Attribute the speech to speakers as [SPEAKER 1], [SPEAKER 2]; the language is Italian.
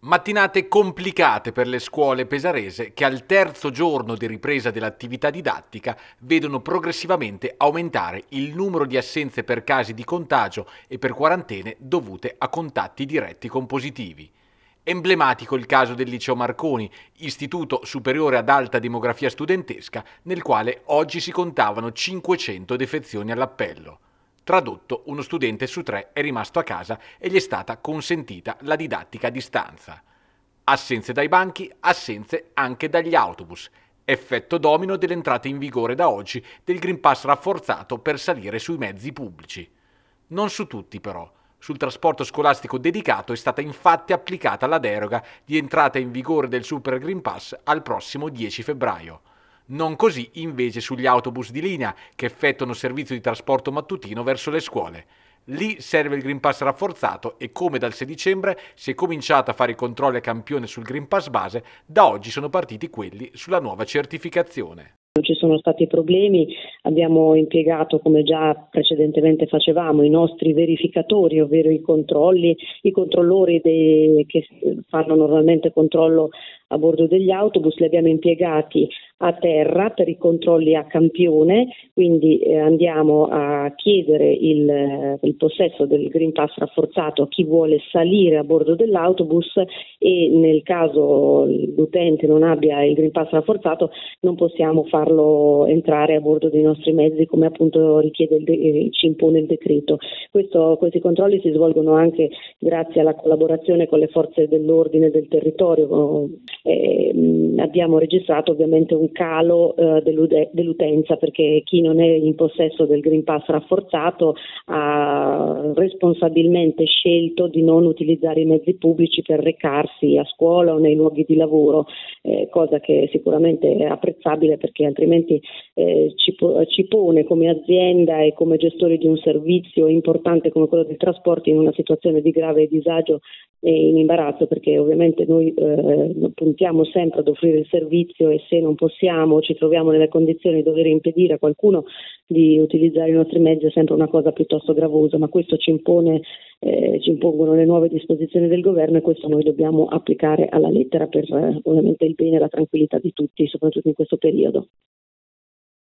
[SPEAKER 1] Mattinate complicate per le scuole pesarese che al terzo giorno di ripresa dell'attività didattica vedono progressivamente aumentare il numero di assenze per casi di contagio e per quarantene dovute a contatti diretti con positivi. Emblematico il caso del liceo Marconi, istituto superiore ad alta demografia studentesca, nel quale oggi si contavano 500 defezioni all'appello. Tradotto, uno studente su tre è rimasto a casa e gli è stata consentita la didattica a distanza. Assenze dai banchi, assenze anche dagli autobus. Effetto domino dell'entrata in vigore da oggi del Green Pass rafforzato per salire sui mezzi pubblici. Non su tutti però. Sul trasporto scolastico dedicato è stata infatti applicata la deroga di entrata in vigore del Super Green Pass al prossimo 10 febbraio. Non così invece sugli autobus di linea che effettuano servizio di trasporto mattutino verso le scuole. Lì serve il Green Pass rafforzato e come dal 6 dicembre si è cominciato a fare i controlli a campione sul Green Pass base, da oggi sono partiti quelli sulla nuova certificazione.
[SPEAKER 2] Ci sono stati problemi, abbiamo impiegato come già precedentemente facevamo i nostri verificatori, ovvero i controlli, i controllori dei, che fanno normalmente controllo a bordo degli autobus, li abbiamo impiegati a terra per i controlli a campione, quindi eh, andiamo a chiedere il, il, possesso del Green Pass rafforzato a chi vuole salire a bordo dell'autobus e nel caso l'utente non abbia il Green Pass rafforzato non possiamo farlo entrare a bordo dei nostri mezzi come appunto richiede il, eh, ci impone il decreto. Questo, questi controlli si svolgono anche grazie alla collaborazione con le forze dell'ordine del territorio. Eh, abbiamo registrato ovviamente un calo eh, dell'utenza perché chi non è in possesso del Green Pass rafforzato ha responsabilmente scelto di non utilizzare i mezzi pubblici per recarsi a scuola o nei luoghi di lavoro, eh, cosa che sicuramente è apprezzabile perché altrimenti eh, ci, ci, pone come azienda e come gestori di un servizio importante come quello del trasporto in una situazione di grave disagio e in imbarazzo perché ovviamente noi eh, puntiamo sempre ad offrire il servizio e se non possiamo ci troviamo nelle condizioni di dover impedire a qualcuno di utilizzare i nostri mezzi è sempre una cosa piuttosto gravosa, ma questo ci, impone, eh, ci impongono le nuove disposizioni del governo e questo noi dobbiamo applicare alla lettera per eh, ovviamente il bene e la tranquillità di tutti, soprattutto in questo periodo.